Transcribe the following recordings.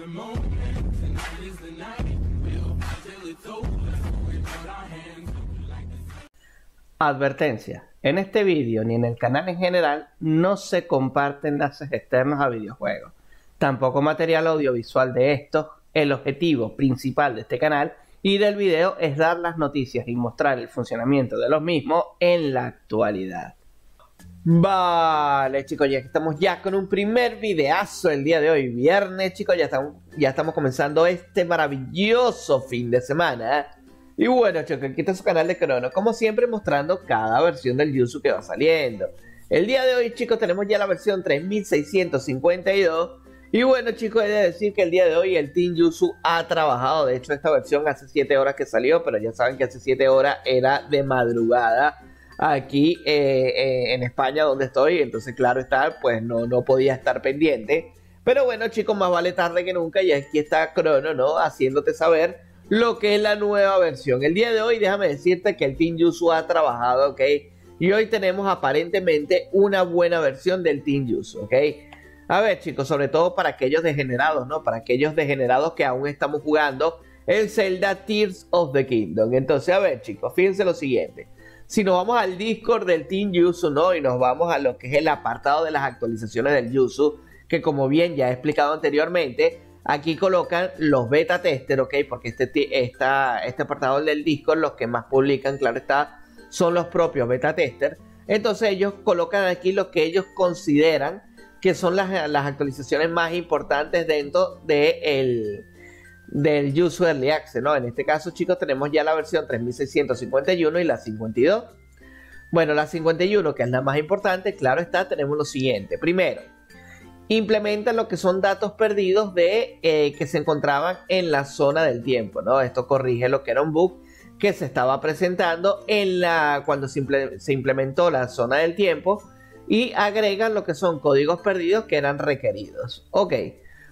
the moment. Is the night. We'll it's over. Our hands Advertencia. En este vídeo ni en el canal en general no se comparten enlaces externos a videojuegos. Tampoco material audiovisual de estos. El objetivo principal de este canal y del video es dar las noticias y mostrar el funcionamiento de los mismos en la actualidad. Vale chicos, ya estamos ya con un primer videazo el día de hoy, viernes chicos, ya estamos, ya estamos comenzando este maravilloso fin de semana. Y bueno chicos, aquí está su canal de Crono, como siempre mostrando cada versión del Yuzu que va saliendo. El día de hoy chicos tenemos ya la versión 3652 y bueno chicos, he de decir que el día de hoy el Team Yuzu ha trabajado, de hecho esta versión hace 7 horas que salió, pero ya saben que hace 7 horas era de madrugada aquí eh, eh, en España donde estoy, entonces claro está, pues no, no podía estar pendiente. Pero bueno chicos, más vale tarde que nunca y aquí está Crono, ¿no? Haciéndote saber lo que es la nueva versión. El día de hoy déjame decirte que el Team Yuzu ha trabajado, ¿ok? Y hoy tenemos aparentemente una buena versión del Team Yuzu, ¿ok? A ver, chicos, sobre todo para aquellos degenerados, ¿no? Para aquellos degenerados que aún estamos jugando el Zelda Tears of the Kingdom. Entonces, a ver, chicos, fíjense lo siguiente. Si nos vamos al Discord del Team Yuzu, ¿no? Y nos vamos a lo que es el apartado de las actualizaciones del Yuzu, que como bien ya he explicado anteriormente, aquí colocan los beta tester, ¿ok? Porque este, esta, este apartado del Discord, los que más publican, claro está, son los propios beta tester. Entonces ellos colocan aquí lo que ellos consideran que son las, actualizaciones más importantes dentro de el, del User Early Access, ¿no? En este caso, chicos, tenemos ya la versión 3651 y la 52. Bueno, la 51, que es la más importante, claro está, tenemos lo siguiente. Primero, implementa lo que son datos perdidos de eh, que se encontraban en la zona del tiempo, ¿no? Esto corrige lo que era un bug que se estaba presentando en la cuando se implementó la zona del tiempo y agregan lo que son códigos perdidos que eran requeridos. Ok,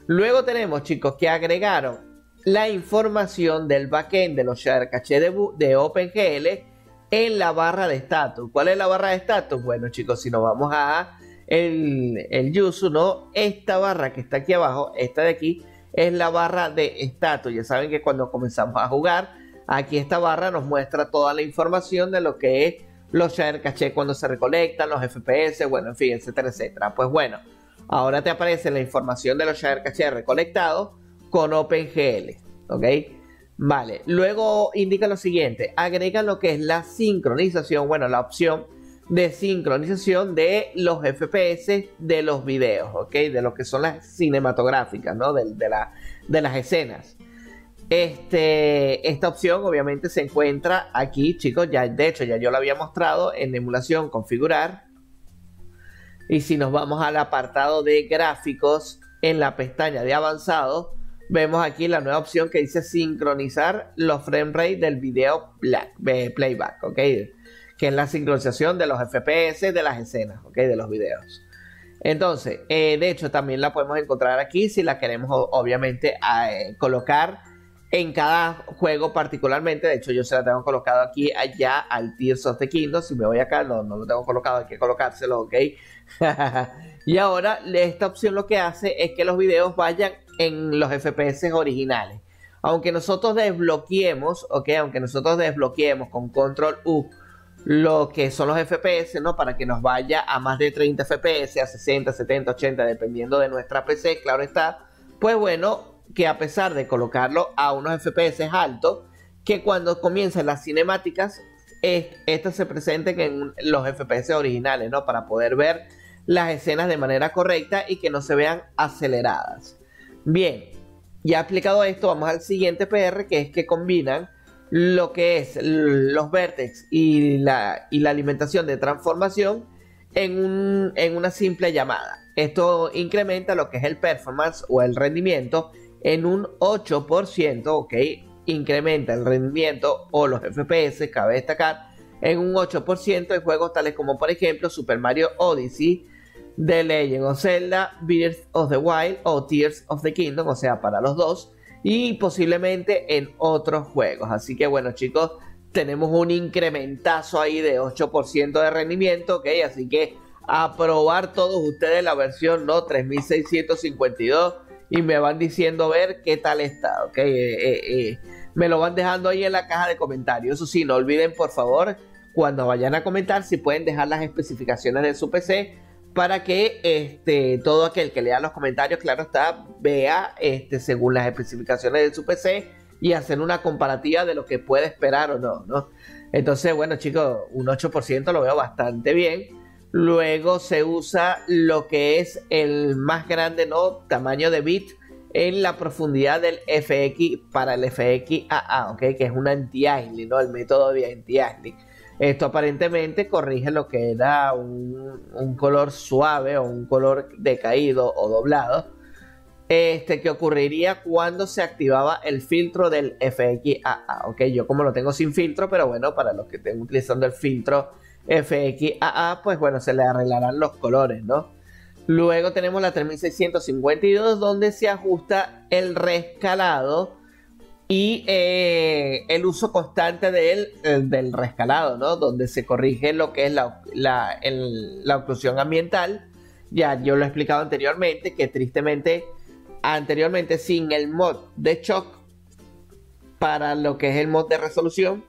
luego tenemos chicos que agregaron la información del backend de los share caché de, de OpenGL en la barra de status. ¿Cuál es la barra de status? Bueno chicos, si nos vamos a el, el Yuzu, ¿no? Esta barra que está aquí abajo, esta de aquí, es la barra de status. Ya saben que cuando comenzamos a jugar, aquí esta barra nos muestra toda la información de lo que es los share caché cuando se recolectan, los FPS, bueno, en fin, etcétera, etcétera. Pues bueno, ahora te aparece la información de los share caché recolectados con OpenGL, ¿ok? Vale, luego indica lo siguiente, agrega lo que es la sincronización, bueno, la opción de sincronización de los FPS de los videos, ¿ok? De lo que son las cinematográficas, ¿no? De, de, la, de las escenas. Este, esta opción obviamente se encuentra aquí, chicos. Ya, de hecho, ya yo lo había mostrado en emulación configurar. Y si nos vamos al apartado de gráficos en la pestaña de avanzado, vemos aquí la nueva opción que dice sincronizar los frame rate del video playback, ¿ok? Que es la sincronización de los FPS de las escenas, ¿ok? De los videos. Entonces, eh, de hecho, también la podemos encontrar aquí si la queremos, obviamente, eh, colocar en cada juego particularmente. De hecho, yo se la tengo colocado aquí allá al Tears of the Kingdom. Si me voy acá, no, no lo tengo colocado, hay que colocárselo, ¿ok? y ahora esta opción lo que hace es que los videos vayan en los FPS originales. Aunque nosotros desbloqueemos, ¿ok? Aunque nosotros desbloqueemos con Control U lo que son los FPS, ¿no? Para que nos vaya a más de 30 FPS, a 60, 70, 80, dependiendo de nuestra PC, claro está. Pues bueno, que a pesar de colocarlo a unos FPS altos, que cuando comiencen las cinemáticas, estas se presenten en los FPS originales, ¿no? Para poder ver las escenas de manera correcta y que no se vean aceleradas. Bien, ya aplicado esto, vamos al siguiente PR, que es que combinan lo que es los vértices y la, alimentación de transformación en una simple llamada. Esto incrementa lo que es el performance o el rendimiento en un 8%, ok, incrementa el rendimiento o los FPS, cabe destacar, en un 8% en juegos tales como por ejemplo Super Mario Odyssey, The Legend of Zelda, Breath of the Wild o Tears of the Kingdom, o sea, para los dos, y posiblemente en otros juegos. Así que bueno chicos, tenemos un incrementazo ahí de 8% de rendimiento, ok, así que a probar todos ustedes la versión no 3652 y me van diciendo ver qué tal está, ¿ok? Eh, eh, me lo van dejando ahí en la caja de comentarios. Eso sí, no olviden por favor cuando vayan a comentar si pueden dejar las especificaciones de su PC para que este, todo aquel que lea los comentarios, claro está, vea este, según las especificaciones de su PC y hacer una comparativa de lo que puede esperar o no, ¿no? Entonces, bueno chicos, un 8% lo veo bastante bien. Luego se usa lo que es el más grande, ¿no? Tamaño de bit en la profundidad del FX para el FX AA, ¿ok? Que es un anti-aliasing, ¿no? El método de anti-aliasing. Esto aparentemente corrige lo que era un, un, color suave o un color decaído o doblado. Este que ocurriría cuando se activaba el filtro del FXAA. Ok, yo como lo tengo sin filtro, pero bueno, para los que estén utilizando el filtro FXAA, pues bueno, se le arreglarán los colores, ¿no? Luego tenemos la 3652 donde se ajusta el rescalado y eh, el uso constante de del rescalado, ¿no? Donde se corrige lo que es la, la, la, oclusión ambiental. Ya yo lo he explicado anteriormente, que tristemente, anteriormente sin el mod de shock para lo que es el mod de resolución,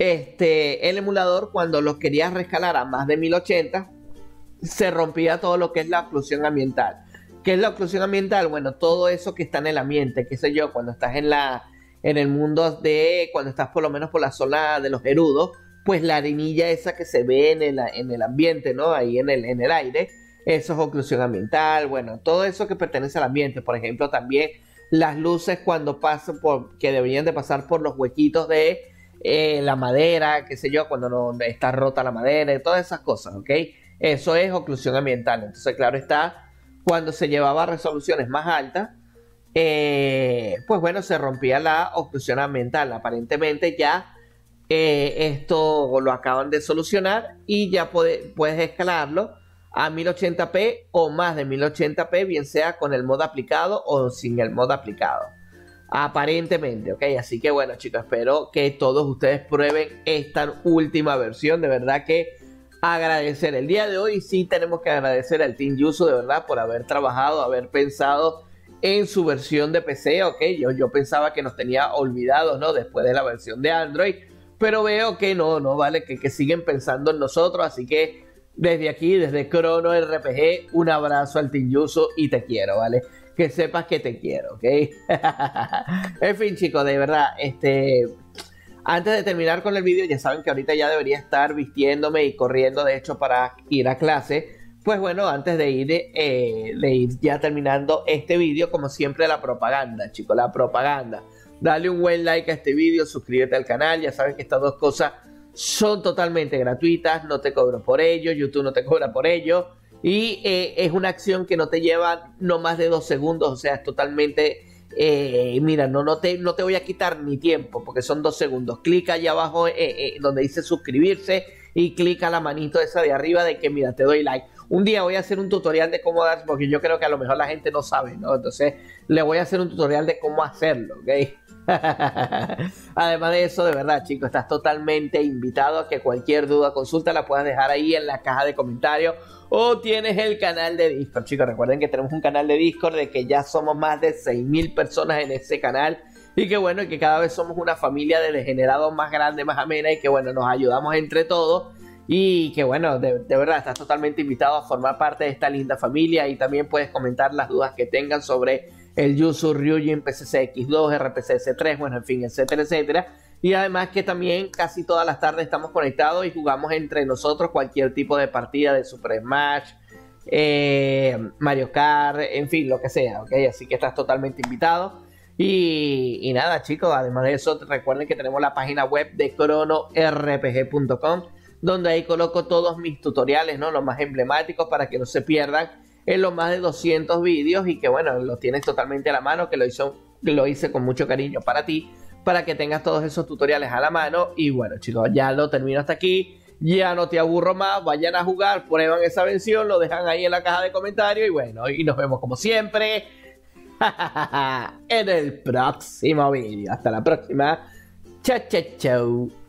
este, el emulador cuando lo quería rescalar a más de 1080, se rompía todo lo que es la oclusión ambiental. ¿Qué es la oclusión ambiental? Bueno, todo eso que está en el ambiente, qué sé yo, cuando estás en la en el mundo de cuando estás por lo menos por la zona de los gerudos, pues la arenilla esa que se ve en el, en el ambiente, ¿no? Ahí en el, en el aire, eso es oclusión ambiental, bueno, todo eso que pertenece al ambiente, por ejemplo, también las luces cuando pasan por, que deberían de pasar por los huequitos de eh, la madera, qué sé yo, cuando no está rota la madera, y todas esas cosas, ¿ok? Eso es oclusión ambiental, entonces claro está cuando se llevaba resoluciones más altas, eh, pues bueno, se rompía la oclusión ambiental. Aparentemente ya eh, esto lo acaban de solucionar y ya puedes escalarlo a 1080p o más de 1080p, bien sea con el modo aplicado o sin el modo aplicado. Aparentemente, ok. Así que bueno, chicos, espero que todos ustedes prueben esta última versión. De verdad que agradecer. El día de hoy sí tenemos que agradecer al Team Yuso de verdad por haber trabajado, haber pensado en su versión de PC, ok, yo, yo pensaba que nos tenía olvidados, ¿no? Después de la versión de Android, pero veo que no, no, vale, que, que siguen pensando en nosotros, así que desde aquí, desde Crono RPG, un abrazo al Team Yuso y te quiero, ¿vale? Que sepas que te quiero, ¿ok? en fin, chicos, de verdad, este antes de terminar con el vídeo, ya saben que ahorita ya debería estar vistiéndome y corriendo, de hecho, para ir a clase. Pues bueno, antes de ir, eh, de ir ya terminando este vídeo, como siempre, la propaganda, chicos, la propaganda. Dale un buen like a este vídeo, suscríbete al canal, ya saben que estas dos cosas son totalmente gratuitas, no te cobro por ello, YouTube no te cobra por ello. Y eh, es una acción que no te lleva no más de dos segundos, o sea, es totalmente eh, mira, no, no, te, no te voy a quitar ni tiempo porque son dos segundos. Clica allá abajo eh, donde dice suscribirse y clica la manito esa de arriba de que mira, te doy like. Un día voy a hacer un tutorial de cómo dar, porque yo creo que a lo mejor la gente no sabe, ¿no? Entonces le voy a hacer un tutorial de cómo hacerlo, ¿ok? Además de eso, de verdad, chicos, estás totalmente invitado a que cualquier duda, consulta la puedas dejar ahí en la caja de comentarios o tienes el canal de Discord. Chicos, recuerden que tenemos un canal de Discord de que ya somos más de 6.000 personas en ese canal. Y que bueno, que cada vez somos una familia de degenerados más grande, más amena y que bueno, nos ayudamos entre todos. Y que bueno, de, verdad, estás totalmente invitado a formar parte de esta linda familia y también puedes comentar las dudas que tengan sobre el Yusu Ryujin PCC-X2, RPCS3, bueno, en fin, etcétera, etcétera. Y además que también casi todas las tardes estamos conectados y jugamos entre nosotros cualquier tipo de partida de Super Smash, eh, Mario Kart, en fin, lo que sea, ¿ok? Así que estás totalmente invitado. Y, nada, chicos, además de eso, recuerden que tenemos la página web de cronorpg.com, donde ahí coloco todos mis tutoriales, ¿no? Los más emblemáticos para que no se pierdan en los más de 200 vídeos y que, bueno, los tienes totalmente a la mano, que lo, hizo, lo hice con mucho cariño para ti para que tengas todos esos tutoriales a la mano. Y bueno, chicos, ya lo termino hasta aquí. Ya no te aburro más, vayan a jugar, prueban esa versión, lo dejan ahí en la caja de comentarios y bueno, y nos vemos como siempre en el próximo vídeo. Hasta la próxima. Chao, chao, chao.